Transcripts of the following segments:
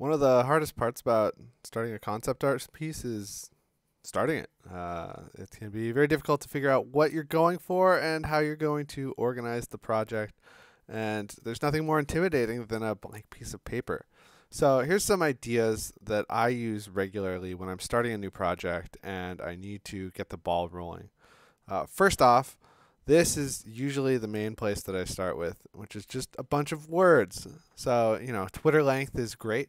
One of the hardest parts about starting a concept art piece is starting it. Uh, it can be very difficult to figure out what you're going for and how you're going to organize the project. And there's nothing more intimidating than a blank piece of paper. So here's some ideas that I use regularly when I'm starting a new project and I need to get the ball rolling. Uh, first off, this is usually the main place that I start with, which is just a bunch of words. So, you know, Twitter length is great.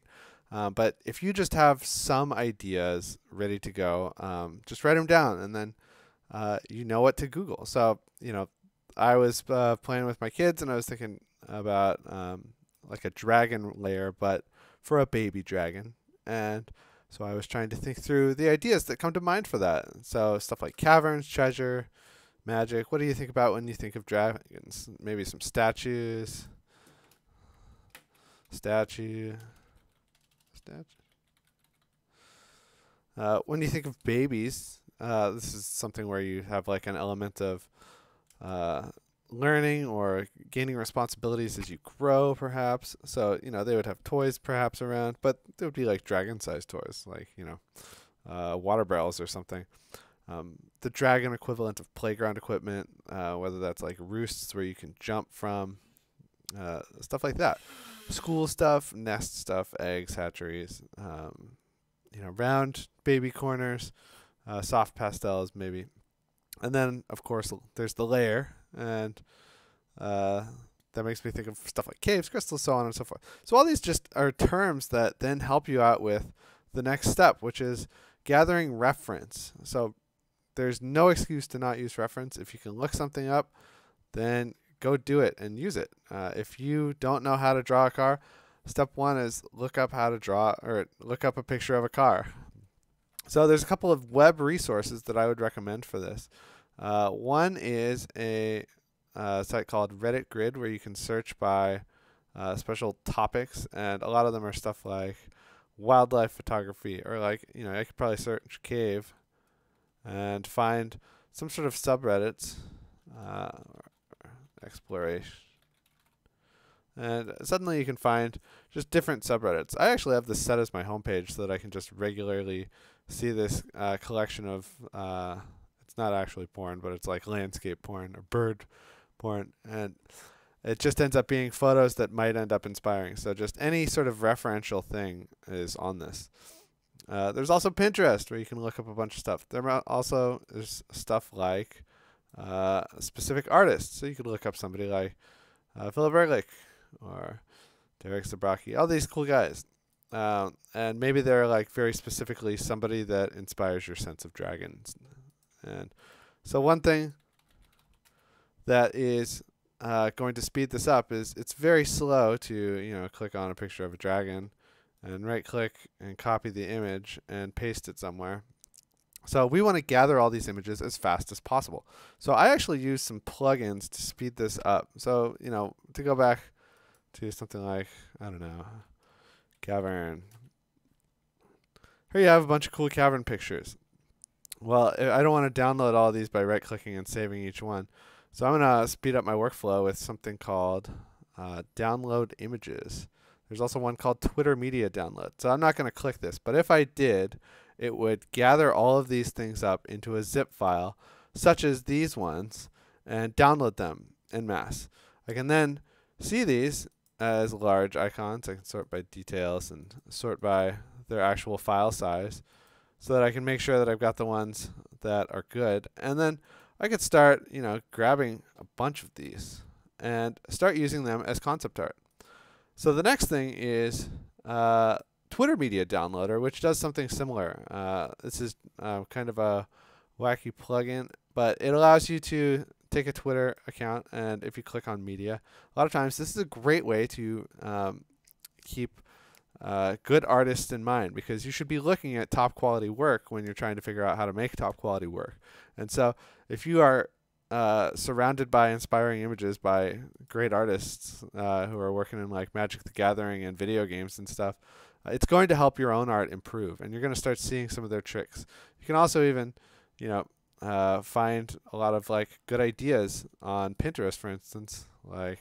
Uh, but if you just have some ideas ready to go, um, just write them down and then uh, you know what to Google. So, you know, I was uh, playing with my kids and I was thinking about um, like a dragon layer, but for a baby dragon. And so I was trying to think through the ideas that come to mind for that. So stuff like caverns, treasure, magic. What do you think about when you think of dragons? Maybe some statues. Statue. Statue. Uh, when you think of babies, uh, this is something where you have like an element of uh, learning or gaining responsibilities as you grow, perhaps. So, you know, they would have toys perhaps around, but they would be like dragon sized toys, like, you know, uh, water barrels or something. Um, the dragon equivalent of playground equipment, uh, whether that's like roosts where you can jump from, uh, stuff like that. School stuff, nest stuff, eggs, hatcheries, um, you know, round baby corners, uh, soft pastels, maybe. And then, of course, there's the layer, and uh, that makes me think of stuff like caves, crystals, so on and so forth. So all these just are terms that then help you out with the next step, which is gathering reference. So there's no excuse to not use reference. If you can look something up, then go do it and use it. Uh, if you don't know how to draw a car, step one is look up how to draw or look up a picture of a car. So there's a couple of web resources that I would recommend for this. Uh, one is a uh, site called Reddit Grid where you can search by uh, special topics, and a lot of them are stuff like wildlife photography or like you know I could probably search cave and find some sort of subreddits uh, exploration. And suddenly you can find just different subreddits. I actually have this set as my homepage so that I can just regularly see this uh, collection of, uh, it's not actually porn, but it's like landscape porn or bird porn. And it just ends up being photos that might end up inspiring. So just any sort of referential thing is on this. Uh, there's also Pinterest where you can look up a bunch of stuff. There are also is stuff like uh, specific artists. So you could look up somebody like uh, Philipp Urlich or Derek Zabrocki, all these cool guys. Um, and maybe they're like very specifically somebody that inspires your sense of dragons. And so one thing that is uh, going to speed this up is it's very slow to you know click on a picture of a dragon and right click and copy the image and paste it somewhere. So we want to gather all these images as fast as possible. So I actually use some plugins to speed this up. So, you know, to go back to something like, I don't know, cavern. Here you have a bunch of cool cavern pictures. Well, I don't want to download all these by right clicking and saving each one. So I'm going to speed up my workflow with something called uh, download images. There's also one called Twitter Media Download. So I'm not going to click this, but if I did, it would gather all of these things up into a zip file, such as these ones, and download them in mass. I can then see these as large icons. I can sort by details and sort by their actual file size so that I can make sure that I've got the ones that are good. And then I could start, you know, grabbing a bunch of these and start using them as concept art. So the next thing is uh, Twitter Media Downloader, which does something similar. Uh, this is uh, kind of a wacky plugin, but it allows you to take a Twitter account, and if you click on media, a lot of times this is a great way to um, keep uh, good artists in mind because you should be looking at top quality work when you're trying to figure out how to make top quality work. And so if you are uh, surrounded by inspiring images by great artists uh, who are working in like Magic the Gathering and video games and stuff, uh, it's going to help your own art improve, and you're going to start seeing some of their tricks. You can also even, you know, uh, find a lot of like good ideas on Pinterest, for instance, like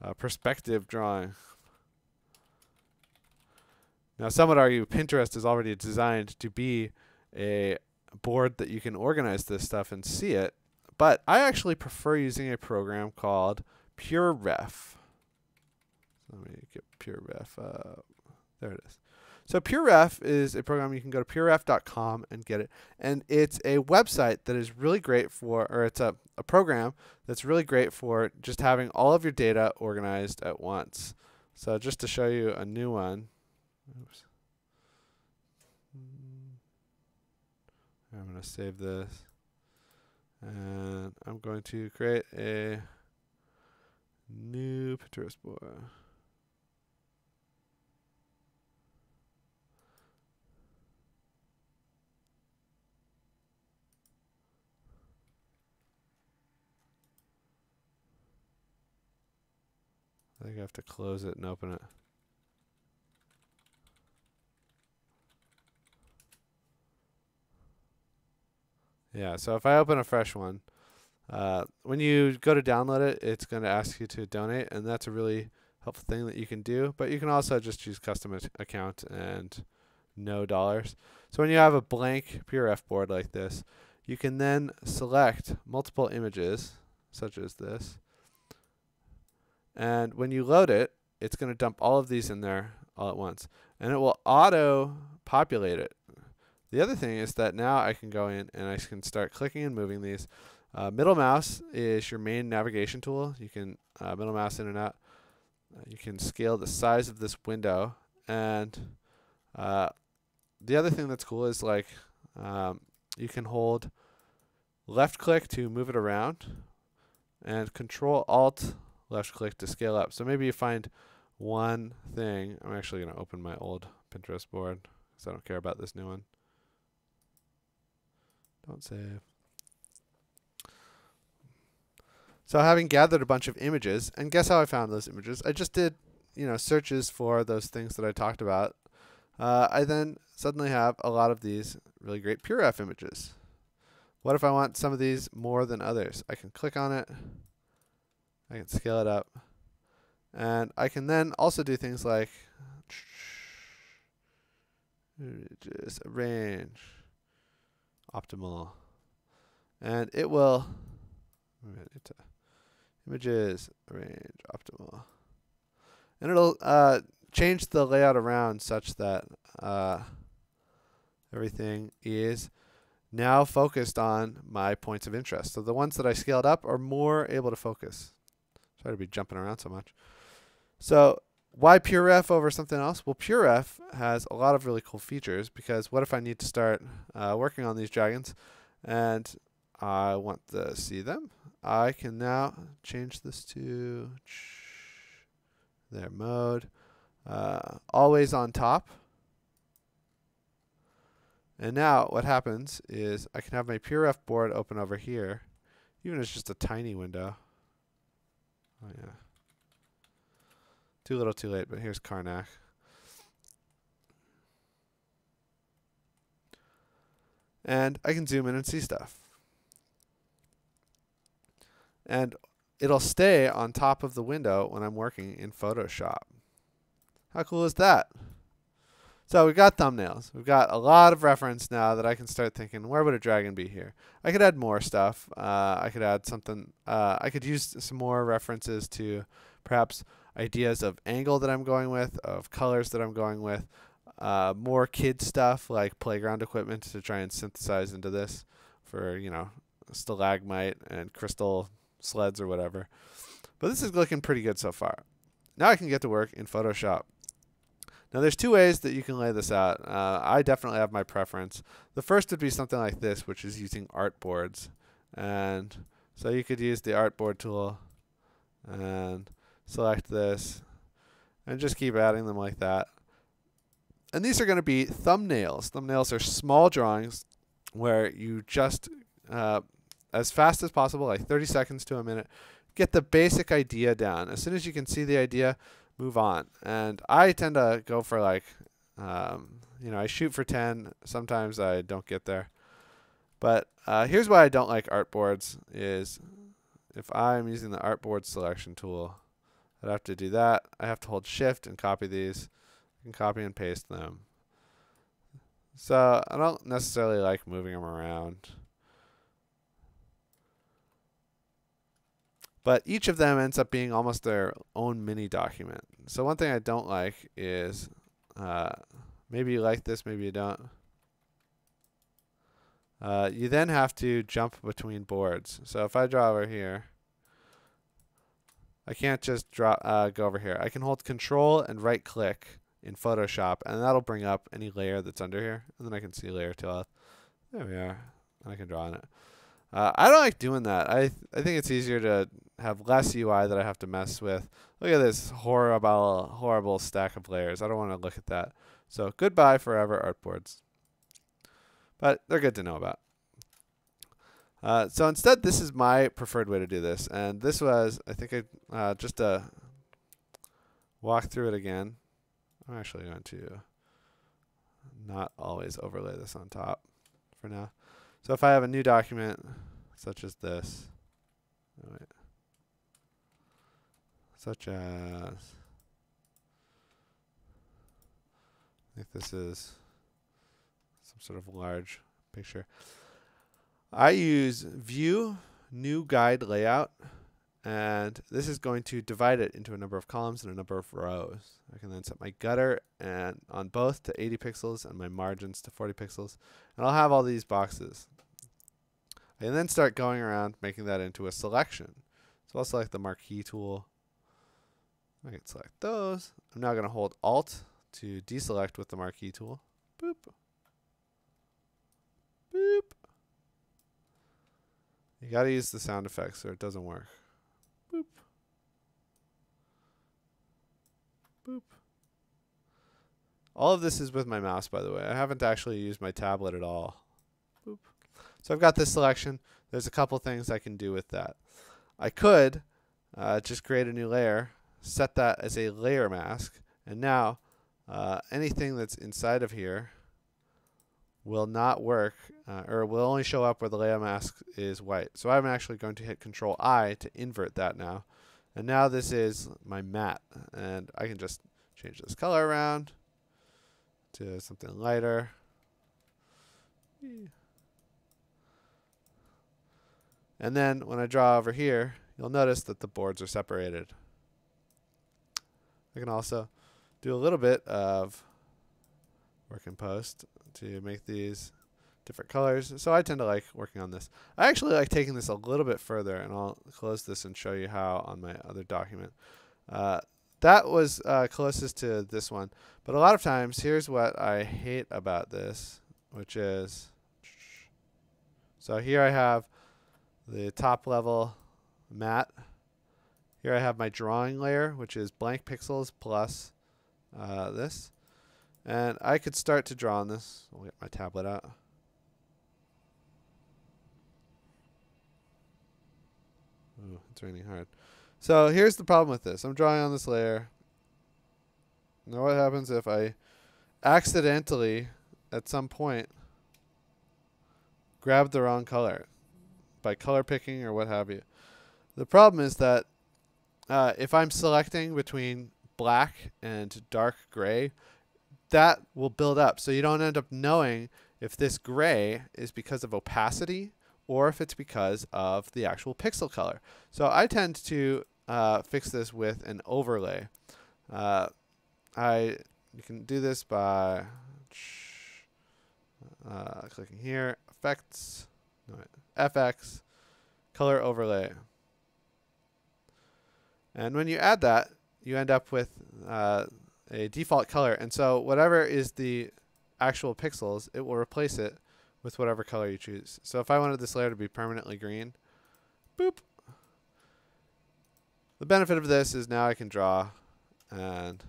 uh, perspective drawing. Now, some would argue Pinterest is already designed to be a board that you can organize this stuff and see it, but I actually prefer using a program called PureRef. Let me get PureRef. Uh, there it is. So PureRef is a program you can go to pureref.com and get it. And it's a website that is really great for, or it's a, a program that's really great for just having all of your data organized at once. So just to show you a new one. Oops. I'm going to save this. And I'm going to create a new Pinterest board. I think I have to close it and open it. Yeah, so if I open a fresh one, uh, when you go to download it, it's going to ask you to donate, and that's a really helpful thing that you can do. But you can also just choose custom account and no dollars. So when you have a blank PRF board like this, you can then select multiple images, such as this, and when you load it, it's going to dump all of these in there all at once. And it will auto populate it. The other thing is that now I can go in and I can start clicking and moving these. Uh, middle mouse is your main navigation tool. You can uh, middle mouse in and out. Uh, you can scale the size of this window. And uh, the other thing that's cool is like um, you can hold left click to move it around and control alt left click to scale up. So maybe you find one thing. I'm actually going to open my old Pinterest board because I don't care about this new one. Don't save. So having gathered a bunch of images, and guess how I found those images? I just did, you know, searches for those things that I talked about. Uh, I then suddenly have a lot of these really great PureRef images. What if I want some of these more than others? I can click on it. I can scale it up. And I can then also do things like just arrange optimal. And it will images arrange optimal. And it'll uh, change the layout around such that uh, everything is now focused on my points of interest. So the ones that I scaled up are more able to focus. Sorry to be jumping around so much. So why PureRef over something else? Well, PureRef has a lot of really cool features because what if I need to start uh, working on these dragons and I want to see them? I can now change this to their mode, uh, always on top. And now what happens is I can have my PureRef board open over here, even if it's just a tiny window. Oh yeah. Too little too late, but here's Karnak. And I can zoom in and see stuff. And it'll stay on top of the window when I'm working in Photoshop. How cool is that? So we've got thumbnails. We've got a lot of reference now that I can start thinking, where would a dragon be here? I could add more stuff. Uh, I could add something. Uh, I could use some more references to perhaps ideas of angle that I'm going with, of colors that I'm going with, uh, more kid stuff like playground equipment to try and synthesize into this for, you know, stalagmite and crystal sleds or whatever. But this is looking pretty good so far. Now I can get to work in Photoshop. Now, there's two ways that you can lay this out. Uh, I definitely have my preference. The first would be something like this, which is using artboards. And so you could use the artboard tool and select this and just keep adding them like that. And these are going to be thumbnails. Thumbnails are small drawings where you just, uh, as fast as possible, like 30 seconds to a minute, get the basic idea down. As soon as you can see the idea, move on. And I tend to go for like, um, you know, I shoot for 10. Sometimes I don't get there. But uh, here's why I don't like artboards is if I'm using the artboard selection tool, I'd have to do that. I have to hold shift and copy these and copy and paste them. So I don't necessarily like moving them around. But each of them ends up being almost their own mini document. So one thing I don't like is uh, maybe you like this, maybe you don't. Uh, you then have to jump between boards. So if I draw over here, I can't just draw uh, go over here. I can hold Control and right click in Photoshop, and that'll bring up any layer that's under here, and then I can see layer two. There we are. I can draw on it. Uh, I don't like doing that. I th I think it's easier to have less UI that I have to mess with. Look at this horrible, horrible stack of layers. I don't want to look at that. So goodbye forever artboards. But they're good to know about. Uh, so instead, this is my preferred way to do this. And this was, I think, I, uh, just to walk through it again. I'm actually going to not always overlay this on top for now. So if I have a new document, such as this, such as, I think this is some sort of large picture. I use view new guide layout and this is going to divide it into a number of columns and a number of rows. I can then set my gutter and on both to 80 pixels and my margins to 40 pixels and I'll have all these boxes. I can then start going around making that into a selection. So I'll select the marquee tool. I can select those. I'm now going to hold Alt to deselect with the marquee tool. Boop. Boop. You got to use the sound effects or it doesn't work. Boop. Boop. All of this is with my mouse, by the way. I haven't actually used my tablet at all. Boop. So I've got this selection. There's a couple things I can do with that. I could uh, just create a new layer, set that as a layer mask, and now uh, anything that's inside of here will not work uh, or will only show up where the layer mask is white. So I'm actually going to hit Control I to invert that now. And now this is my matte and I can just change this color around to something lighter. And then when I draw over here, you'll notice that the boards are separated. I can also do a little bit of work in post to make these different colors. So I tend to like working on this. I actually like taking this a little bit further, and I'll close this and show you how on my other document. Uh, that was uh, closest to this one. But a lot of times, here's what I hate about this, which is, so here I have the top level matte. Here I have my drawing layer, which is blank pixels plus uh, this. And I could start to draw on this. I'll get my tablet out. Ooh, it's raining hard. So here's the problem with this. I'm drawing on this layer. Now what happens if I accidentally, at some point, grab the wrong color by color picking or what have you. The problem is that uh, if I'm selecting between black and dark gray, that will build up. So you don't end up knowing if this gray is because of opacity or if it's because of the actual pixel color. So I tend to uh, fix this with an overlay. Uh, I you can do this by uh, clicking here, effects, no, FX, color overlay. And when you add that, you end up with uh, a default color. And so whatever is the actual pixels, it will replace it with whatever color you choose. So if I wanted this layer to be permanently green, boop. The benefit of this is now I can draw and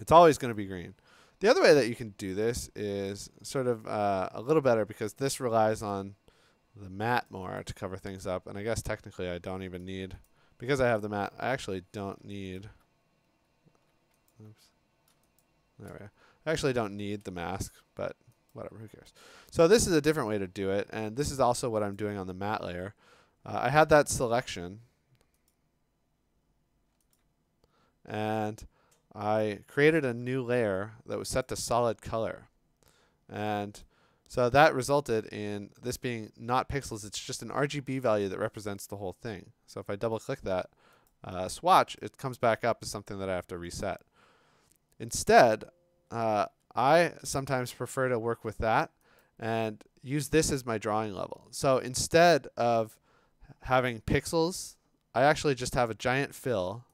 it's always going to be green. The other way that you can do this is sort of uh, a little better because this relies on the mat more to cover things up. And I guess technically I don't even need because I have the mat, I actually don't need. Oops. There we go. I actually don't need the mask, but whatever, who cares. So this is a different way to do it, and this is also what I'm doing on the mat layer. Uh, I had that selection, and I created a new layer that was set to solid color. And so that resulted in this being not pixels, it's just an RGB value that represents the whole thing. So if I double click that uh, swatch, it comes back up as something that I have to reset. Instead, uh, I sometimes prefer to work with that and use this as my drawing level. So instead of having pixels, I actually just have a giant fill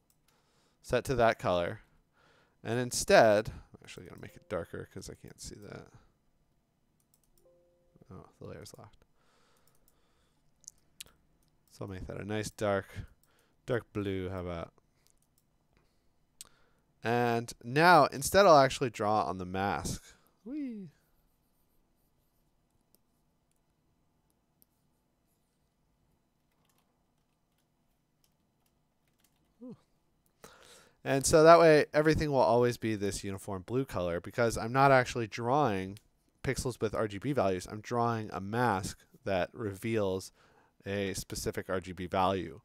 set to that color. And instead, I'm actually going to make it darker because I can't see that. Oh, the layer's locked. So I'll make that a nice dark, dark blue. How about? And now, instead, I'll actually draw on the mask. Whee! And so that way everything will always be this uniform blue color because I'm not actually drawing pixels with RGB values. I'm drawing a mask that reveals a specific RGB value.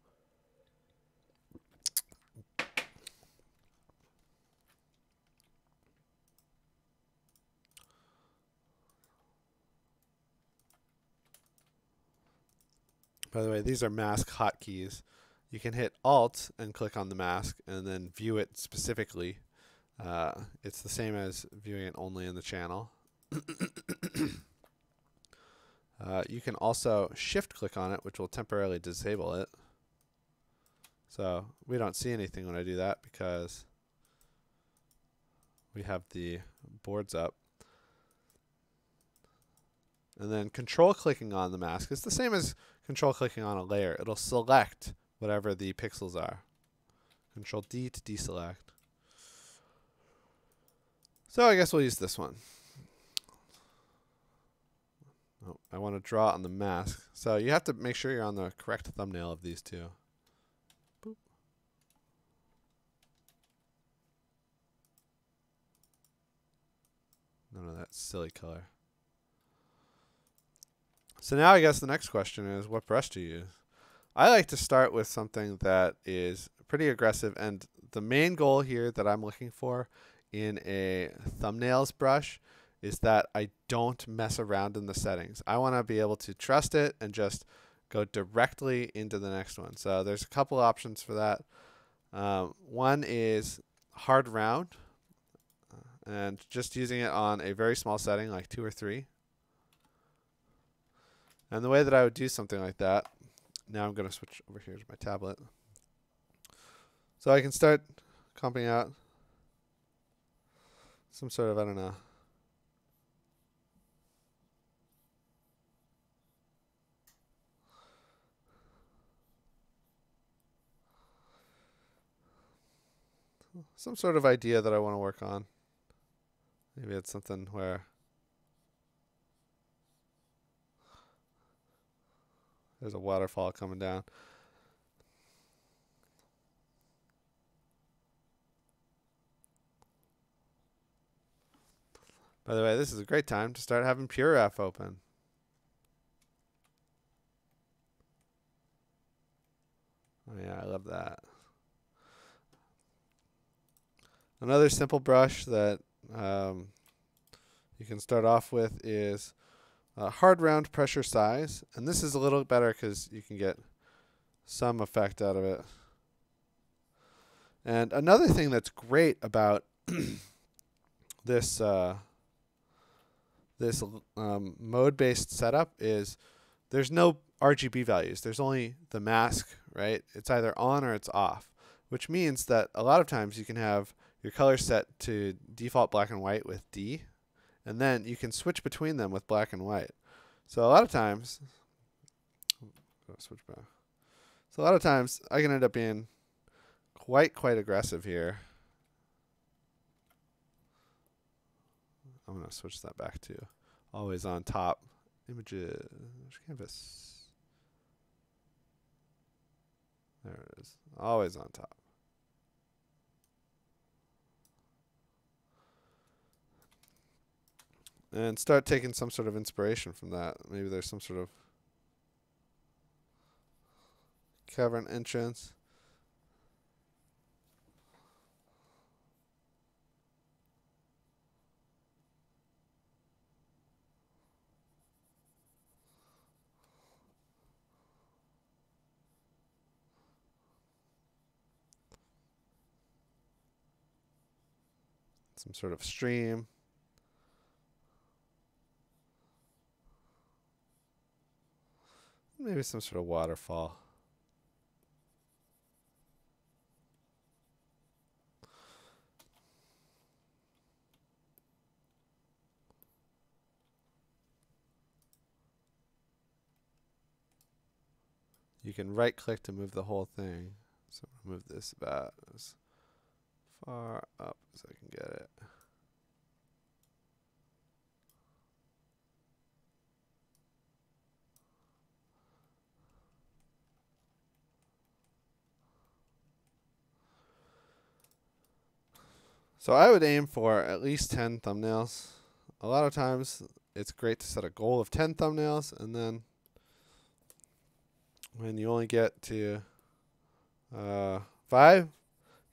By the way, these are mask hotkeys you can hit Alt and click on the mask and then view it specifically. Uh, it's the same as viewing it only in the channel. uh, you can also shift click on it, which will temporarily disable it. So we don't see anything when I do that because we have the boards up. And then control clicking on the mask is the same as control clicking on a layer. It'll select whatever the pixels are. Control D to deselect. So I guess we'll use this one. Oh, I want to draw on the mask. So you have to make sure you're on the correct thumbnail of these two. Boop. None of that silly color. So now I guess the next question is what brush do you use? I like to start with something that is pretty aggressive. And the main goal here that I'm looking for in a thumbnails brush is that I don't mess around in the settings. I want to be able to trust it and just go directly into the next one. So there's a couple options for that. Um, one is hard round and just using it on a very small setting like two or three. And the way that I would do something like that now I'm going to switch over here to my tablet. So I can start comping out some sort of, I don't know, some sort of idea that I want to work on. Maybe it's something where There's a waterfall coming down. By the way, this is a great time to start having PureRef open. Oh yeah, I love that. Another simple brush that um, you can start off with is uh, hard round pressure size, and this is a little better because you can get some effect out of it. And another thing that's great about this uh, this um, mode-based setup is there's no RGB values. There's only the mask, right? It's either on or it's off, which means that a lot of times you can have your color set to default black and white with D, and then you can switch between them with black and white. So a lot of times, switch back. So a lot of times I can end up being quite quite aggressive here. I'm gonna switch that back to always on top images canvas. There it is. Always on top. and start taking some sort of inspiration from that. Maybe there's some sort of cavern entrance. Some sort of stream. Maybe some sort of waterfall. You can right click to move the whole thing. So move this about as far up as I can get it. So I would aim for at least 10 thumbnails. A lot of times it's great to set a goal of 10 thumbnails and then when you only get to uh, five,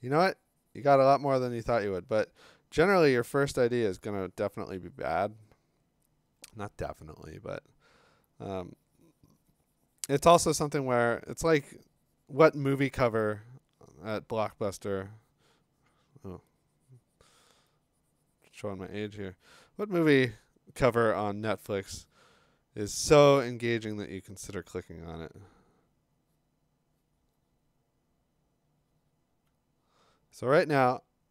you know what? You got a lot more than you thought you would. But generally, your first idea is going to definitely be bad. Not definitely, but um, it's also something where it's like what movie cover at Blockbuster. Oh, showing my age here. What movie cover on Netflix is so engaging that you consider clicking on it? So right now,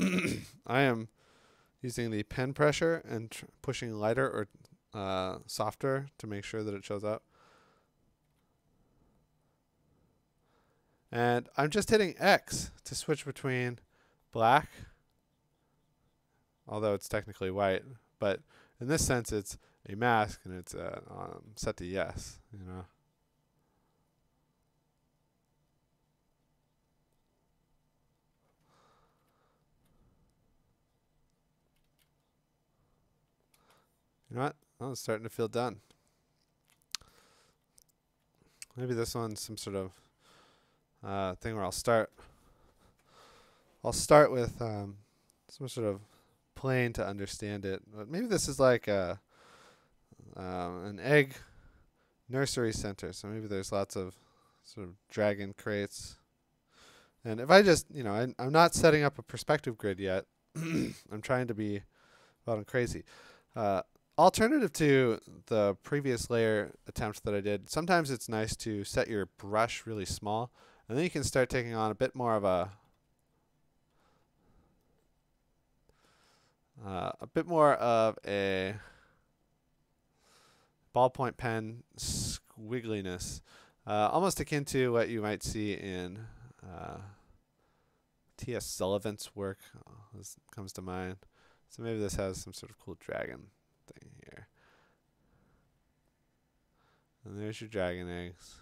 I am using the pen pressure and pushing lighter or uh, softer to make sure that it shows up. And I'm just hitting X to switch between black, although it's technically white, but in this sense it's a mask and it's uh, um, set to yes, you know. You know what? Oh, it's starting to feel done. Maybe this one's some sort of uh, thing where I'll start. I'll start with um, some sort of plane to understand it. But maybe this is like a um, an egg nursery center. So maybe there's lots of sort of dragon crates. And if I just, you know, I, I'm not setting up a perspective grid yet. I'm trying to be and crazy. Uh, alternative to the previous layer attempt that I did, sometimes it's nice to set your brush really small, and then you can start taking on a bit more of a uh, a bit more of a ballpoint pen squiggliness, uh, almost akin to what you might see in uh, T.S. Sullivant's work. This comes to mind. So maybe this has some sort of cool dragon thing here. And there's your dragon eggs.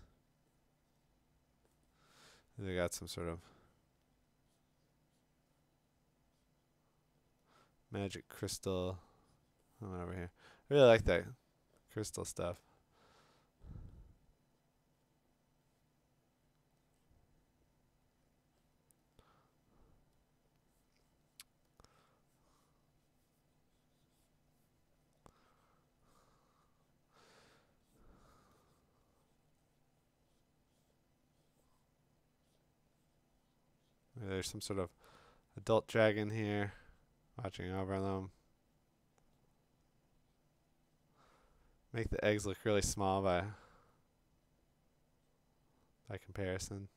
They got some sort of magic crystal. Oh, over here. I really like that crystal stuff. There's some sort of adult dragon here watching over them. Make the eggs look really small by by comparison.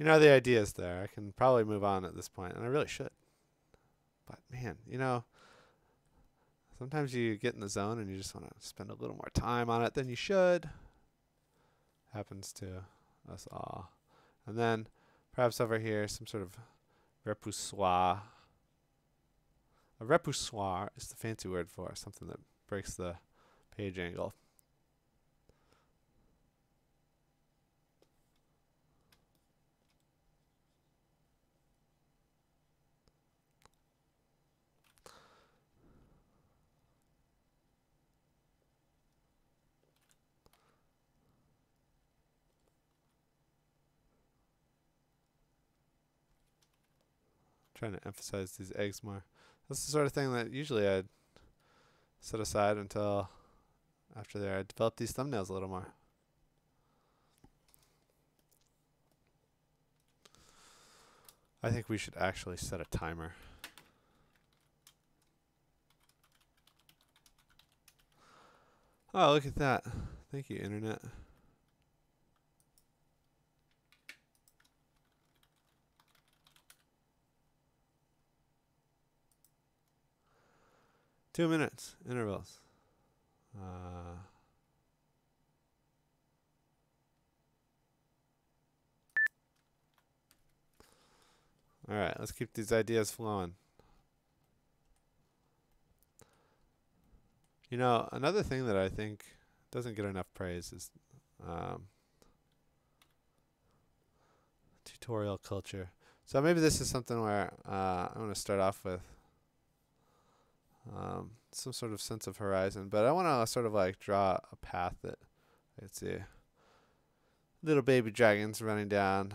You know, the idea is there. I can probably move on at this point, and I really should. But man, you know, Sometimes you get in the zone and you just want to spend a little more time on it than you should. Happens to us all. And then perhaps over here, some sort of repoussoir. A repoussoir is the fancy word for something that breaks the page angle. Trying to emphasize these eggs more. That's the sort of thing that usually I'd set aside until after there. I developed these thumbnails a little more. I think we should actually set a timer. Oh, look at that. Thank you, Internet. Two minutes intervals. Uh, all right, let's keep these ideas flowing. You know, another thing that I think doesn't get enough praise is um, tutorial culture. So maybe this is something where uh, I'm going to start off with um, some sort of sense of horizon, but I want to sort of like draw a path that I can see little baby dragons running down.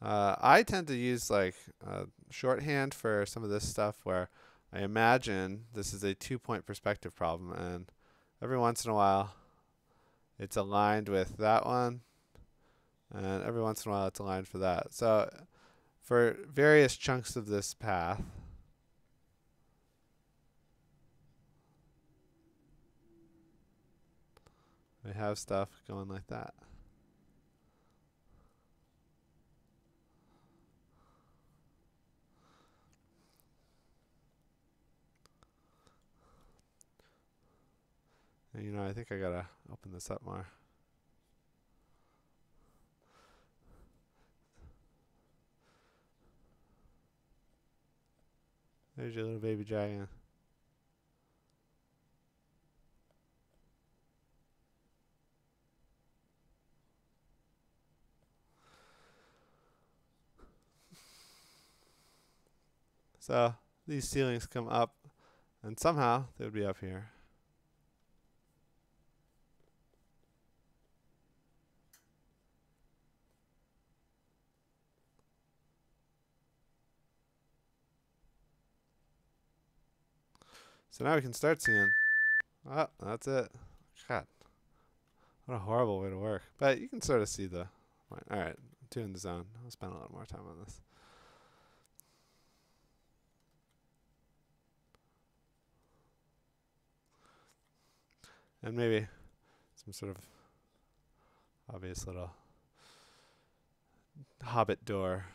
Uh, I tend to use like uh, shorthand for some of this stuff where I imagine this is a two point perspective problem, and every once in a while it's aligned with that one and every once in a while it's aligned for that. So for various chunks of this path, we have stuff going like that. And you know, I think I gotta open this up more. There's your little baby dragon. So these ceilings come up and somehow they would be up here. So now we can start seeing. Oh, that's it. God. What a horrible way to work. But you can sort of see the. Alright, two in the zone. I'll spend a lot more time on this. And maybe some sort of obvious little hobbit door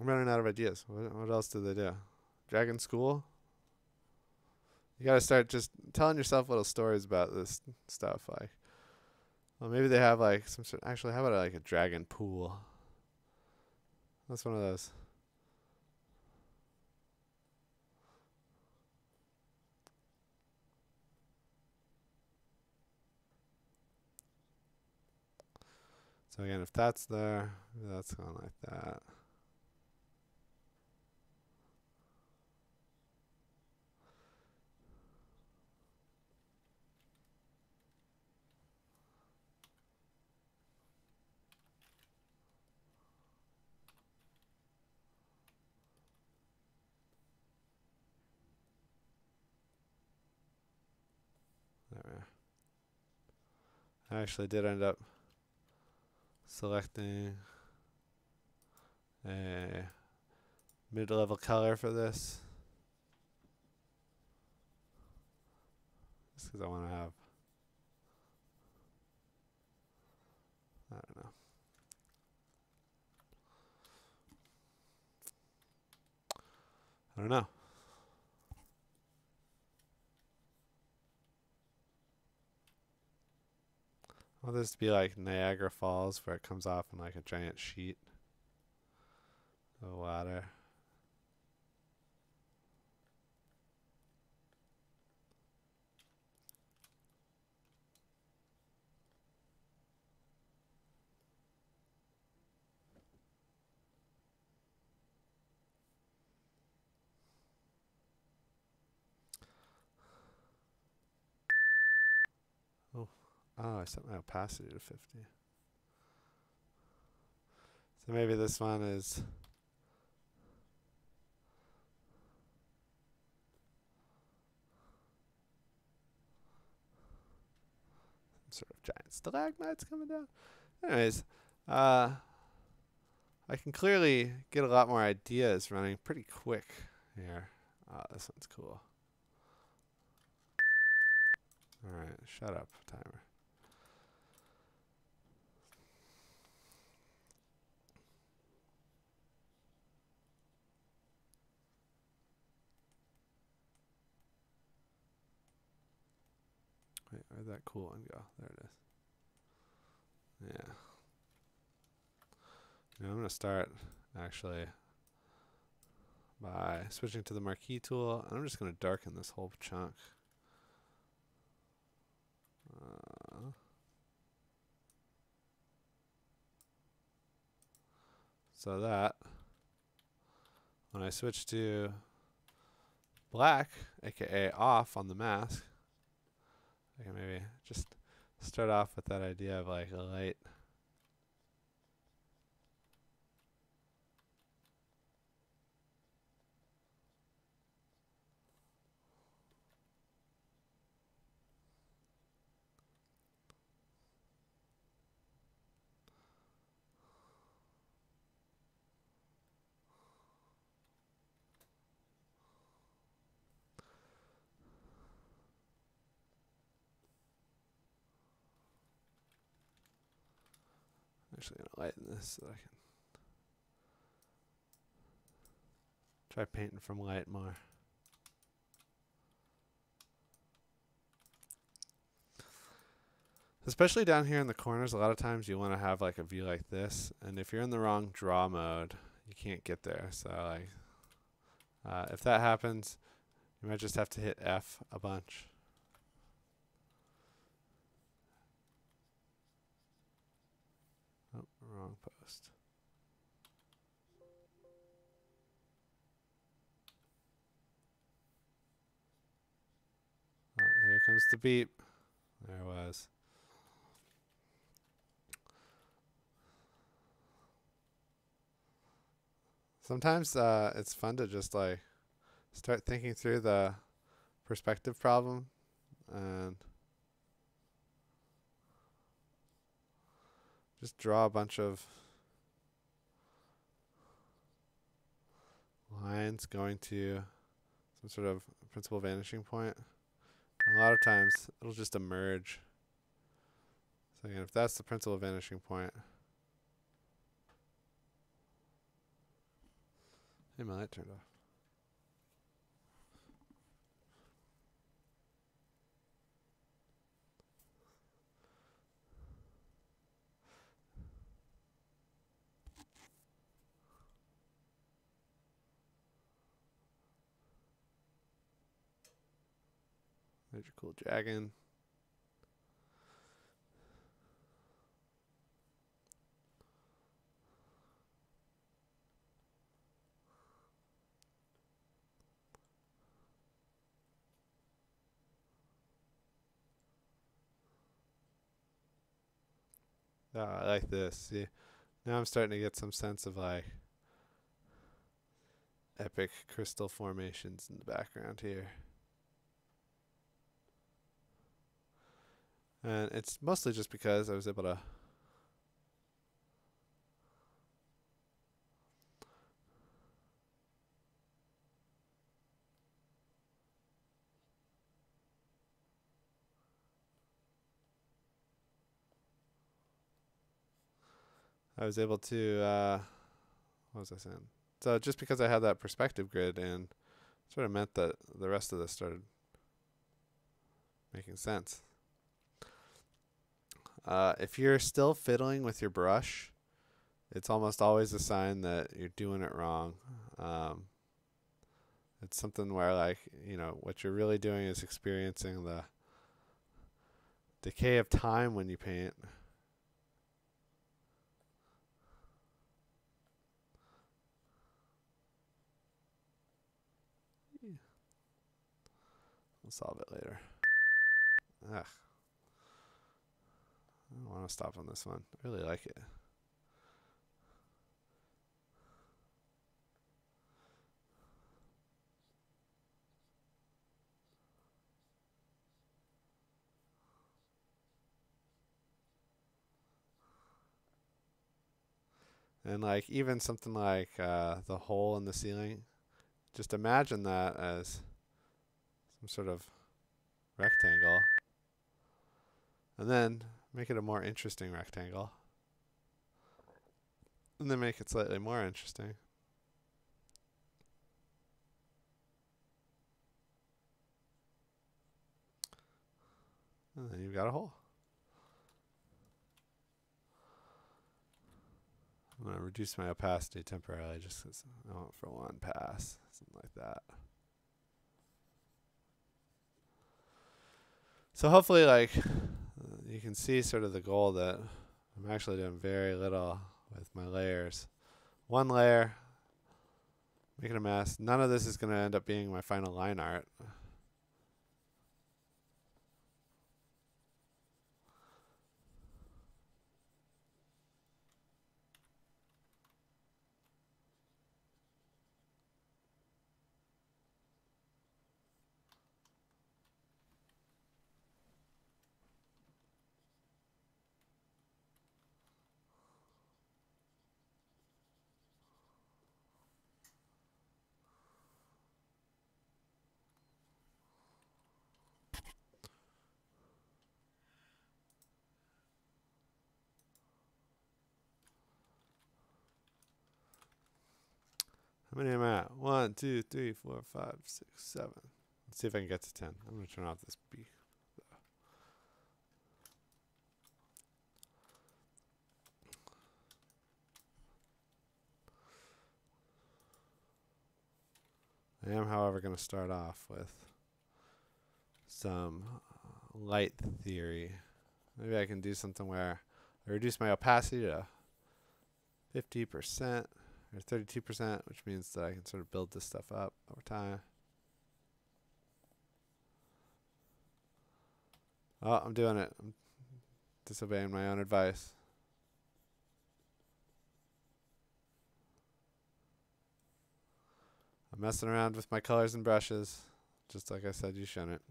I'm running out of ideas. What, what else do they do? Dragon School? You gotta start just telling yourself little stories about this stuff. Like, well, maybe they have like some sort. Actually, how about like a dragon pool? That's one of those. So again, if that's there, that's going like that. I actually did end up selecting a mid-level color for this. Just because I want to have, I don't know. I don't know. Want this be like Niagara Falls where it comes off in like a giant sheet of water. Oh, I set my opacity to 50. So maybe this one is sort of giant stalagmites coming down. Anyways, uh, I can clearly get a lot more ideas running pretty quick here. Oh, this one's cool. Alright, shut up, timer. Wait, where'd that cool one go? There it is. Yeah. I'm going to start actually by switching to the marquee tool. And I'm just going to darken this whole chunk. Uh, so that when I switch to black, aka off on the mask, Can maybe just start off with that idea of like a light actually gonna lighten this so I can try painting from light more. Especially down here in the corners, a lot of times you want to have like a view like this, and if you're in the wrong draw mode, you can't get there. So like, uh, if that happens, you might just have to hit F a bunch. Oh, wrong post. Oh, here comes the beep. There it was. Sometimes uh, it's fun to just like start thinking through the perspective problem and just draw a bunch of lines going to some sort of principal vanishing point. And a lot of times it'll just emerge. So again, if that's the principal vanishing point, hey, my light turned off. Cool dragon. Oh, I like this. See, now I'm starting to get some sense of like epic crystal formations in the background here. And it's mostly just because I was able to I was able to uh what was I saying? So just because I had that perspective grid and sort of meant that the rest of this started making sense. Uh, if you're still fiddling with your brush, it's almost always a sign that you're doing it wrong. Um, it's something where, like, you know, what you're really doing is experiencing the decay of time when you paint. We'll solve it later. Ugh. I don't want to stop on this one. I really like it. And like even something like uh, the hole in the ceiling, just imagine that as some sort of rectangle. And then make it a more interesting rectangle. And then make it slightly more interesting. And then you've got a hole. I'm going to reduce my opacity temporarily just because I want for one pass, something like that. So hopefully, like, Uh, you can see sort of the goal that I'm actually doing very little with my layers. One layer, making a mess. None of this is going to end up being my final line art. How many am I at? One, two, three, four, five, six, seven. Let's see if I can get to ten. I'm gonna turn off this B. I am, however, going to start off with some uh, light theory. Maybe I can do something where I reduce my opacity to 50% or 32%, which means that I can sort of build this stuff up over time. Oh, I'm doing it. I'm disobeying my own advice. I'm messing around with my colors and brushes, just like I said you shouldn't.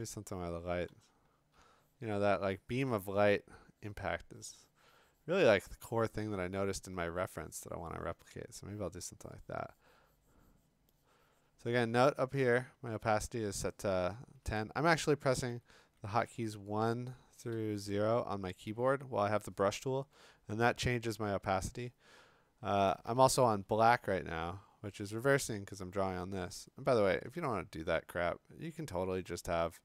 Maybe something where the light, you know, that like beam of light impact is really like the core thing that I noticed in my reference that I want to replicate. So maybe I'll do something like that. So again, note up here, my opacity is set to 10. I'm actually pressing the hotkeys 1 through 0 on my keyboard while I have the brush tool, and that changes my opacity. Uh, I'm also on black right now, which is reversing because I'm drawing on this. And by the way, if you don't want to do that crap, you can totally just have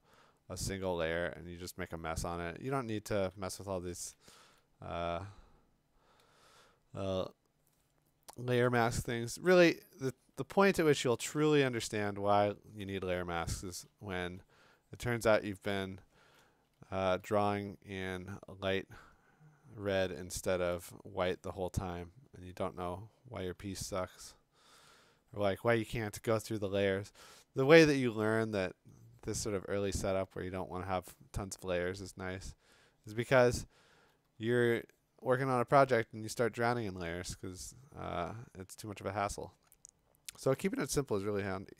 a single layer and you just make a mess on it. You don't need to mess with all these uh, uh, layer mask things. Really, the, the point at which you'll truly understand why you need layer masks is when it turns out you've been uh, drawing in light red instead of white the whole time, and you don't know why your piece sucks, or like why you can't go through the layers. The way that you learn that this sort of early setup where you don't want to have tons of layers is nice, is because you're working on a project and you start drowning in layers because uh, it's too much of a hassle. So keeping it simple is really handy.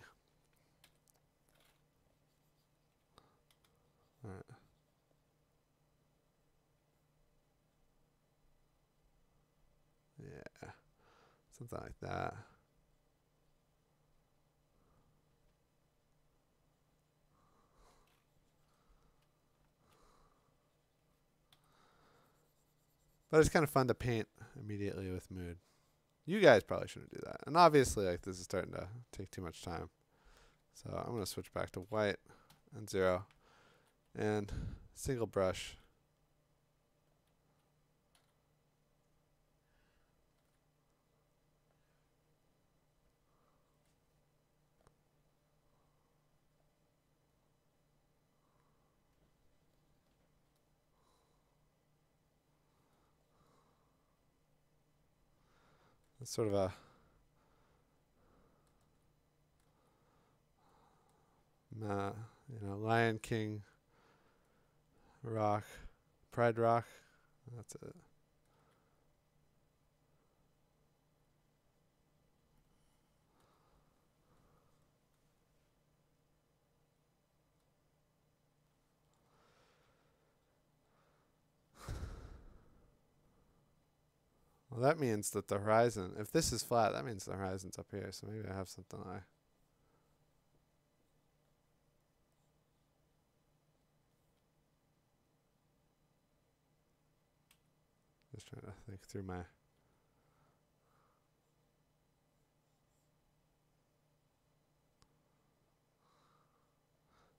All right. Yeah, something like that. But it's kind of fun to paint immediately with mood. You guys probably shouldn't do that. And obviously, like this is starting to take too much time. So I'm going to switch back to white and zero and single brush. It's sort of a ma, you know, Lion King rock, Pride rock. That's it. Well, that means that the horizon, if this is flat, that means the horizon's up here. So maybe I have something I. Just trying to think through my.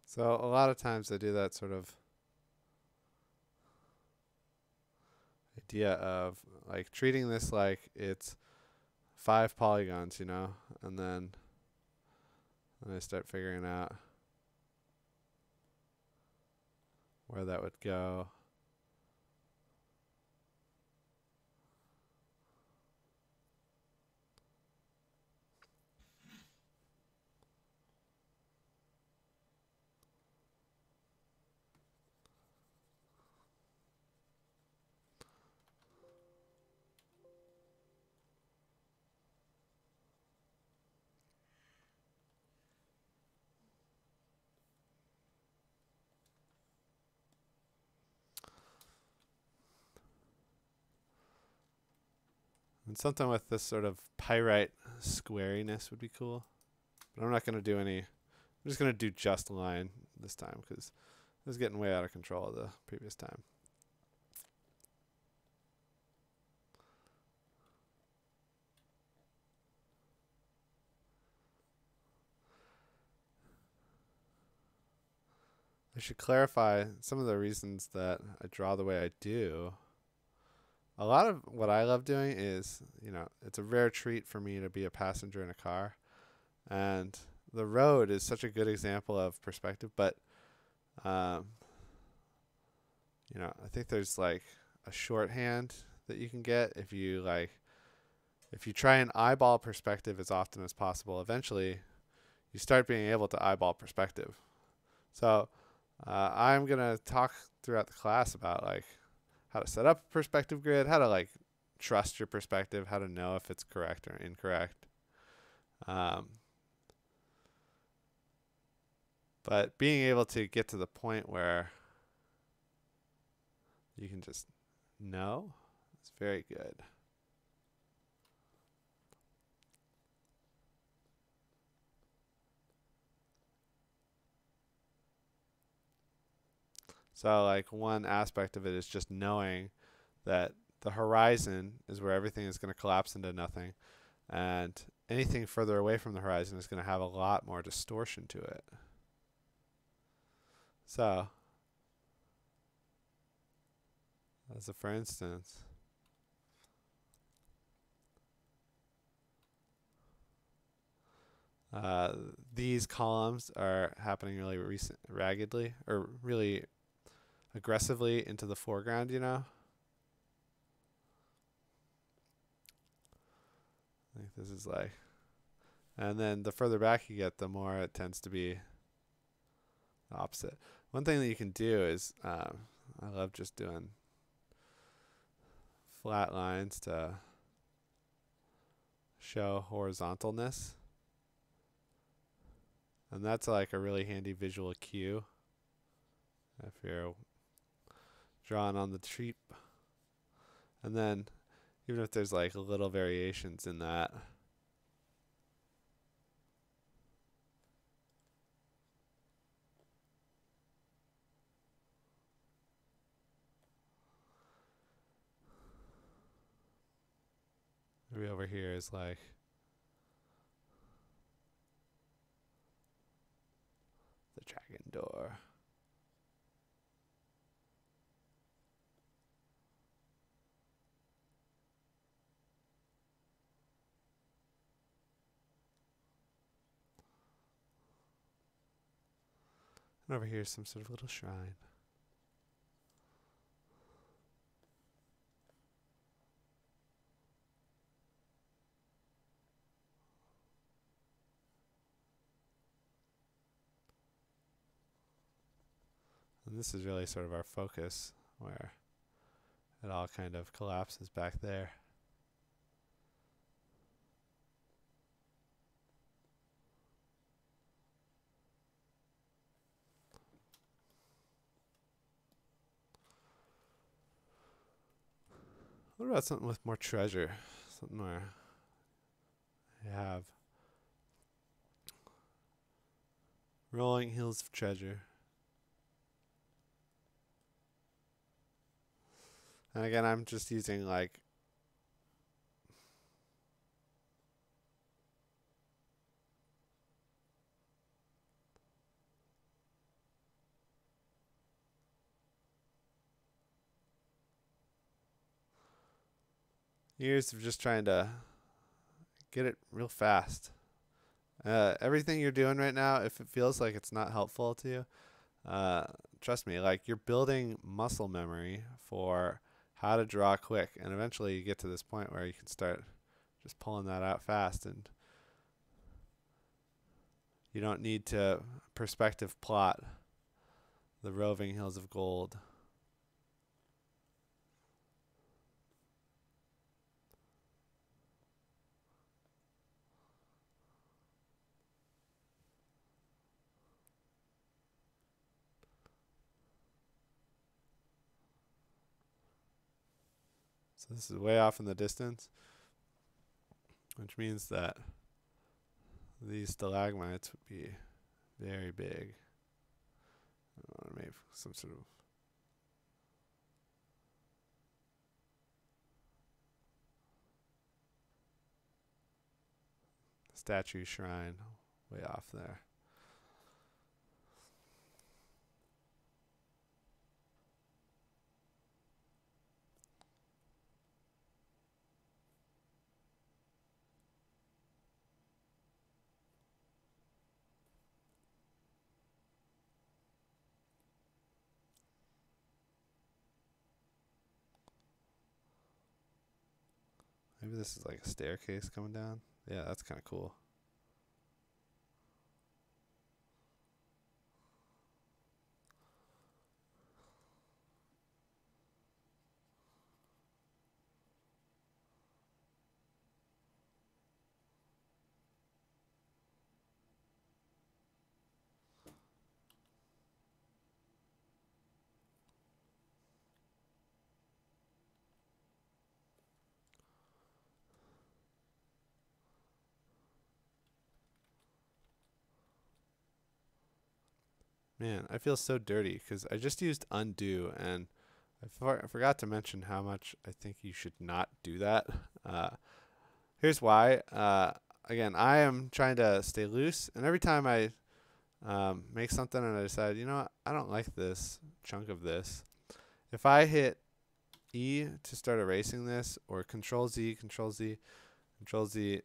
So a lot of times I do that sort of idea of like treating this like it's five polygons, you know, and then then I start figuring out where that would go. Something with this sort of pyrite squariness would be cool. But I'm not going to do any. I'm just going to do just line this time because I was getting way out of control the previous time. I should clarify some of the reasons that I draw the way I do a lot of what I love doing is, you know, it's a rare treat for me to be a passenger in a car. And the road is such a good example of perspective, but um, you know, I think there's like a shorthand that you can get if you like if you try and eyeball perspective as often as possible, eventually you start being able to eyeball perspective. So uh, I'm gonna talk throughout the class about like how to set up a perspective grid, how to like trust your perspective, how to know if it's correct or incorrect. Um, but being able to get to the point where you can just know is very good. So like one aspect of it is just knowing that the horizon is where everything is going to collapse into nothing and anything further away from the horizon is going to have a lot more distortion to it. So as a for instance uh, these columns are happening really recent raggedly or really aggressively into the foreground, you know? I think this is like, and then the further back you get, the more it tends to be the opposite. One thing that you can do is, um, I love just doing flat lines to show horizontalness. And that's like a really handy visual cue if you're drawn on the sheep. And then even if there's like little variations in that, maybe over here is like the dragon door. And over here is some sort of little shrine. And this is really sort of our focus where it all kind of collapses back there. What about something with more treasure? Something where you have rolling hills of treasure. And again, I'm just using like years of just trying to get it real fast. Uh, everything you're doing right now, if it feels like it's not helpful to you, uh, trust me, like you're building muscle memory for how to draw quick, and eventually you get to this point where you can start just pulling that out fast, and you don't need to perspective plot the roving hills of gold. So this is way off in the distance, which means that these stalagmites would be very big. Or maybe some sort of statue shrine way off there. Maybe this is like a staircase coming down. Yeah, that's kind of cool. Man, I feel so dirty because I just used undo and I, for- I forgot to mention how much I think you should not do that. Uh, here's why. Uh, again, I am trying to stay loose, and every time I um, make something and I decide, you know what, I don't like this chunk of this, if I hit E to start erasing this, or Control Z, Control Z, Control Z,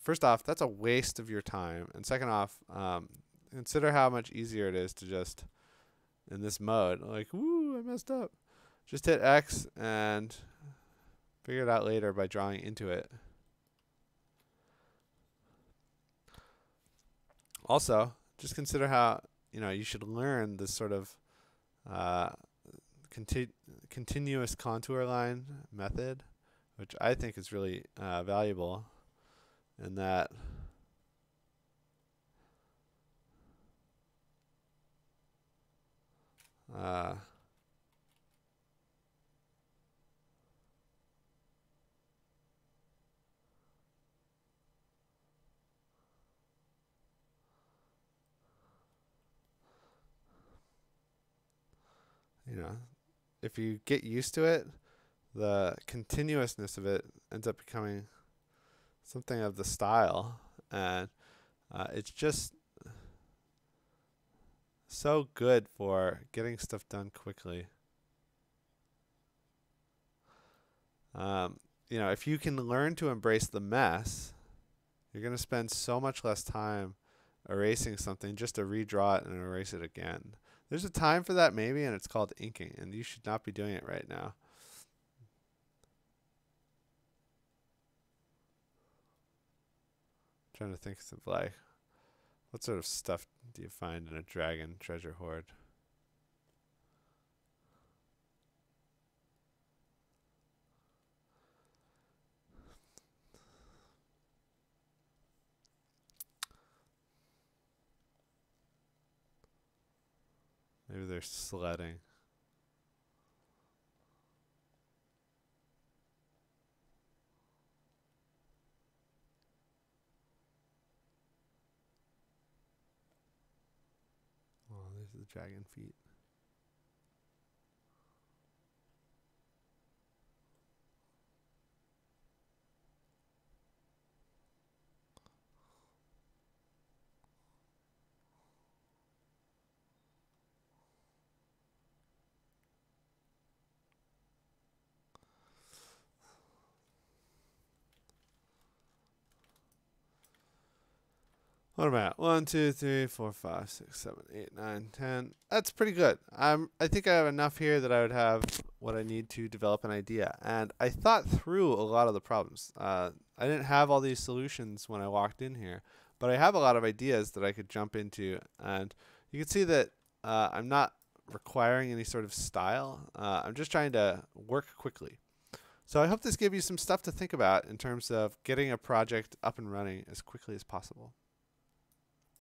first off, that's a waste of your time, and second off, um, consider how much easier it is to just in this mode like woo I messed up. Just hit X and figure it out later by drawing into it. Also just consider how you know you should learn this sort of uh, conti- continuous contour line method which I think is really uh, valuable in that Uh, you know, if you get used to it, the continuousness of it ends up becoming something of the style, and uh, it's just so good for getting stuff done quickly. Um, you know, if you can learn to embrace the mess, you're going to spend so much less time erasing something just to redraw it and erase it again. There's a time for that maybe, and it's called inking, and you should not be doing it right now. I'm trying to think of like what sort of stuff do you find in a dragon treasure hoard? Maybe they're sledding. Dragon feet. What am I at? One, two, three, four, five, six, seven, eight, nine, ten. That's pretty good. I'm. I think I have enough here that I would have what I need to develop an idea. And I thought through a lot of the problems. Uh, I didn't have all these solutions when I walked in here, but I have a lot of ideas that I could jump into. And you can see that uh, I'm not requiring any sort of style. Uh, I'm just trying to work quickly. So I hope this gave you some stuff to think about in terms of getting a project up and running as quickly as possible.